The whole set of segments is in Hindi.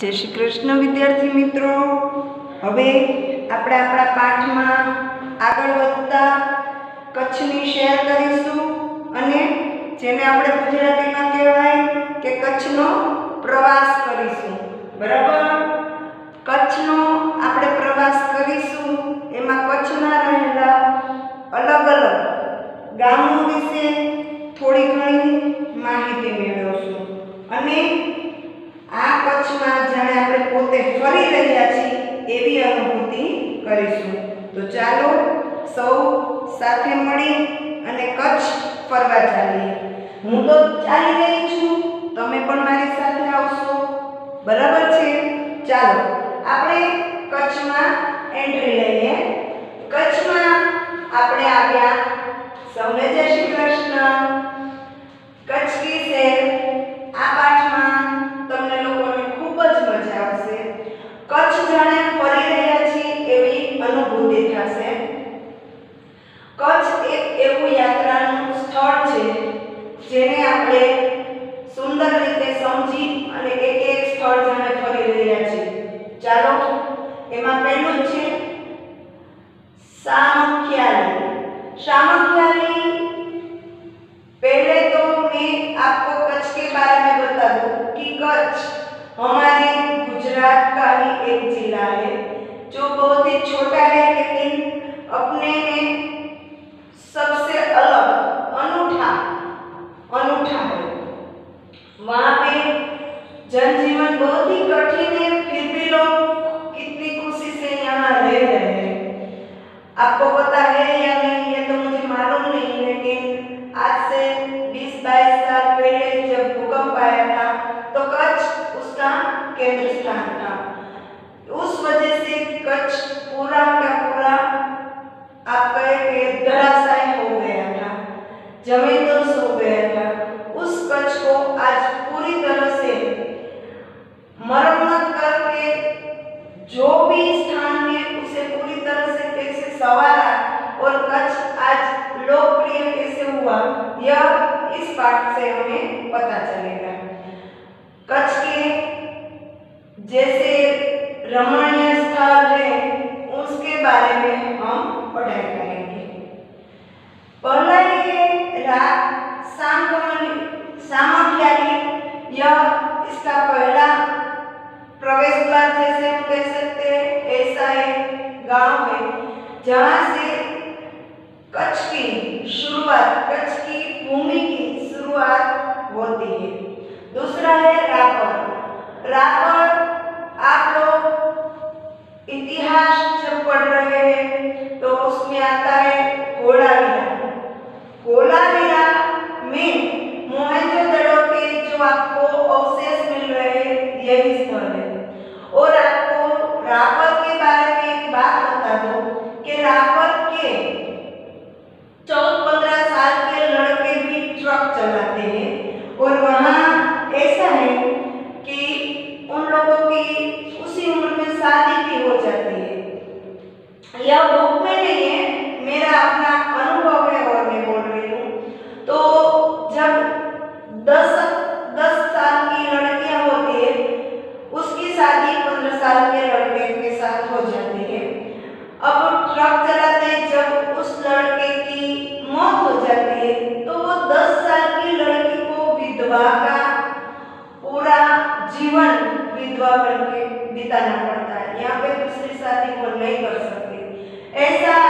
જય શ્રી કૃષ્ણ, વિદ્યાર્થી મિત્રો. હવે આપણે આપણા પાઠમાં આગળ વધતા કચ્છની શેર કરીશું અને જેને આપણે ગુજરાતીમાં કહેવાય કે કચ્છનો પ્રવાસ કરીશું. બરાબર? રહ્યા છીએ એવી અનુભૂતિ કરીશું. તો ચાલો સૌ સાથે મળી અને કચ્છ ફરવા ચાલીએ. હું તો ચાલી રહી છું. તમે પણ મારી સાથે આવશો. બરાબર છે? ચાલો, આપણે કચ્છમાં सामख्याली। सामख्याली, पहले तो मैं आपको कच्छ के बारे में बता दू कि कच्छ हमारे गुजरात का ही एक जिला है, जो बहुत ही छोटा है। कच्छ हो गया। था उस कच्छ को आज पूरी तरह से मरम्मत करके जो भी स्थान है, उसे पूरी तरह से कैसे संवारा और कच्छ आज लोकप्रिय कैसे हुआ, यह इस पाठ से हमें पता चलेगा। कच्छ के जैसे रमणीय स्थल है, उसके बारे में हम पढ़ाई करेंगे। पहला ये रात इसका पहला प्रवेश द्वार जैसे कह सकते हैं ऐसा एक गाँव है जहाँ से नहीं और आपको रापर के बारे में एक बात बता दो कि रापर कर सकते। ऐसा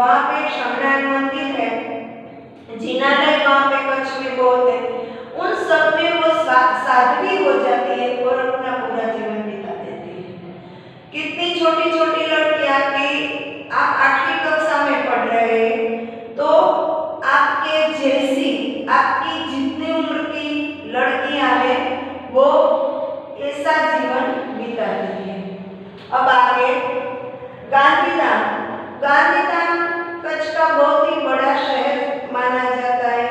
Bobby कच्छ का बहुत ही बड़ा शहर माना जाता है।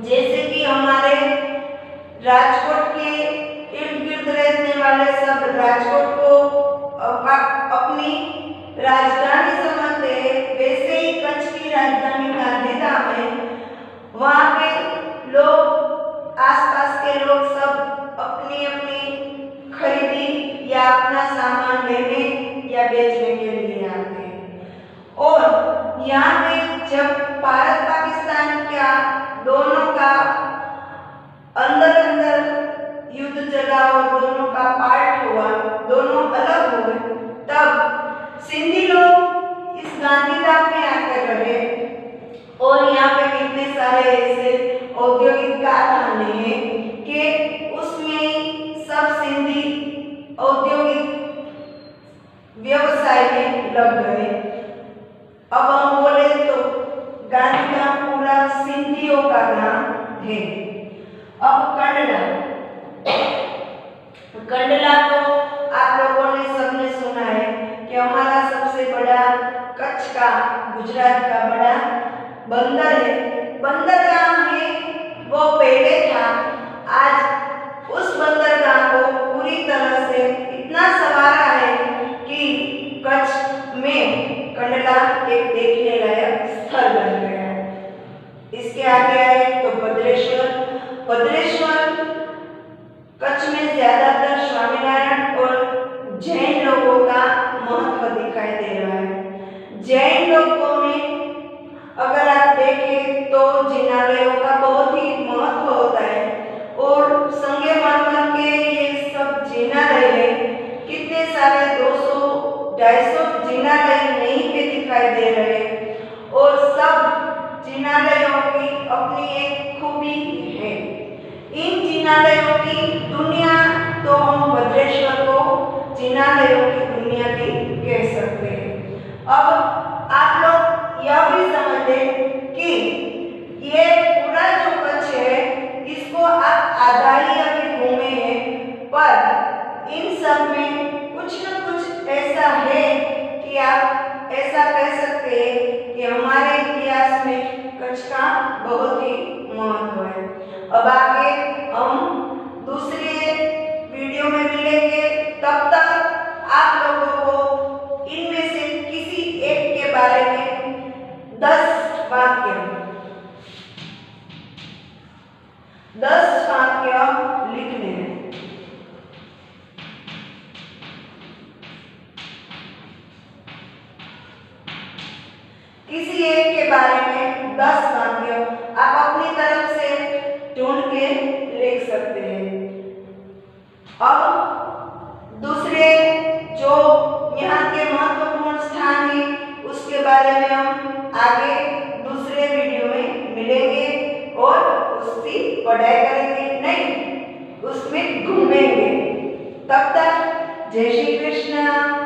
जैसे कि हमारे राजकोट के इर्द गिर्द रहने वाले सब राजकोट को अपनी राजधानी समझते हैं। वैसे ही कच्छ की राजधानी गांधीधाम है। वहाँ पे लोग, आसपास के लोग सब अपनी अपनी यहाँ पे जब भारत पाकिस्तान का दोनों का अंदर अंदर युद्ध चला और दोनों का पार्ट हुआ, दोनों अलग हुए, तब सिंधी लोग इस गांधीधाम में आकर रहे। और यहाँ पे कितने सारे ऐसे औद्योगिक कारखाने हैं कि उसमें सब सिंधी औद्योगिक व्यवसाय में लग गए अब हम बोले तो गांधी का पूरा सिंधियों का नाम है। अब कंडला। कंडला को आप लोगों ने सबने सुना है कि हमारा सबसे बड़ा कच्छ का, गुजरात का बड़ा बंदर है। बंदर में वो पहले था आज उस बंदरगाह को पूरी तरह से इतना सवारा है कि कच्छ में कंडला एक देखने लायक स्थल बन गया है इसके आगे आए तो भद्रेश्वर भद्रेश्वर कच्छ में ज़्यादातर स्वामीनारायण और जैन भद्रेश्वर को जिनालयों की दुनिया भी कह सकते हैं। अब आप लोग यह भी समझ लें कि ये पूरा जो कच्छ है, इसको आप आधा ही अभी घूमे हैं, पर इन सब में कुछ न कुछ ऐसा है कि आप ऐसा कह सकते हैं कि हमारे इतिहास में कच्छ का बहुत ही महत्व है। अब आगे हम दूसरे वीडियो में मिलेंगे, तब तक आप लोगों को इनमें से किसी एक के बारे में दस वाक्य दस वाक्य लिखने हैं। किसी एक के बारे में दस वाक्य आप अपनी तरफ़ से ढूंढ के लिख सकते हैं। अब दूसरे जो यहाँ के महत्वपूर्ण स्थान है, उसके बारे में हम आगे दूसरे वीडियो में मिलेंगे और उसकी पढ़ाई करेंगे। नहीं, उसमें घूमेंगे। तब तक जय श्री कृष्ण।